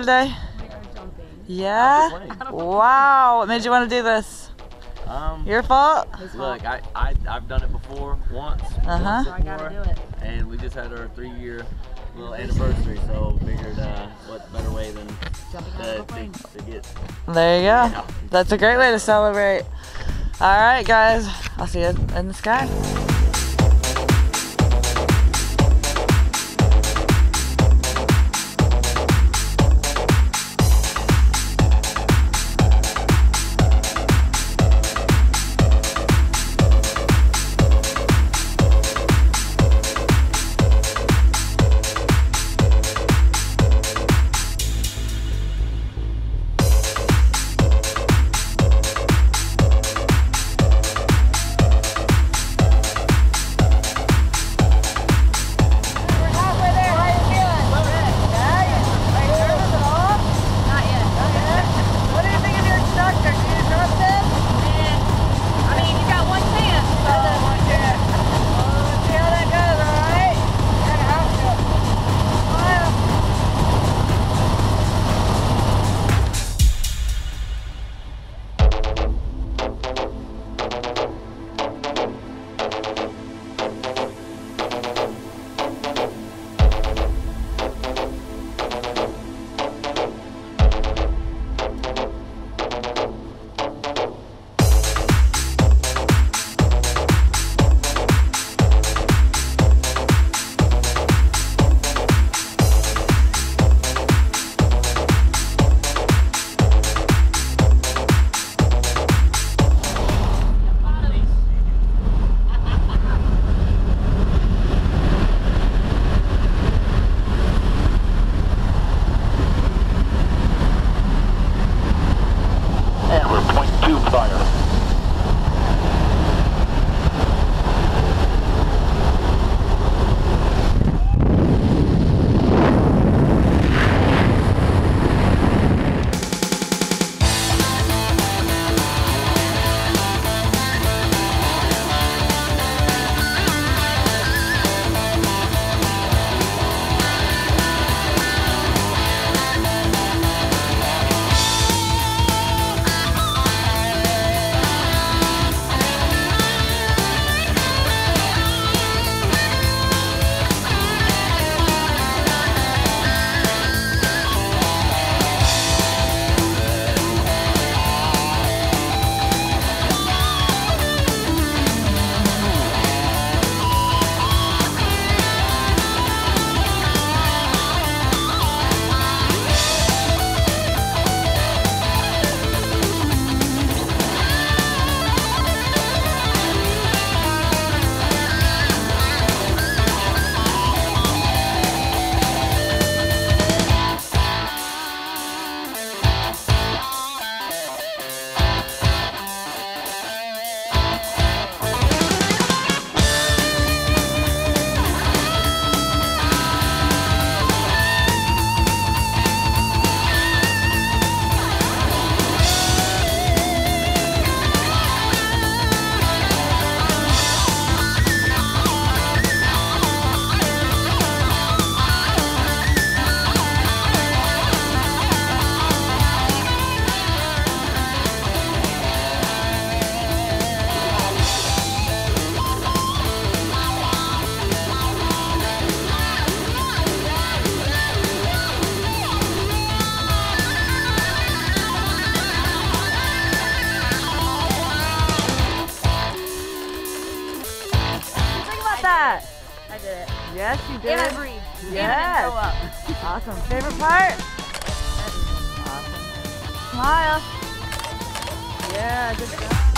today? Yeah? Wow. What made you want to do this? Um, Your fault? look, I, I, I've done it before, once, Uh-huh. once I gotta do it. and we just had our three-year little anniversary, so figured uh, what better way than Jumping out to, of to, to get, There you go. Yeah. That's a great way to celebrate. All right, guys. I'll see you in the sky. Yes, you did. And I breathed. Yes. And I up. Awesome. Favorite part? Awesome. Smile. Yeah, good job.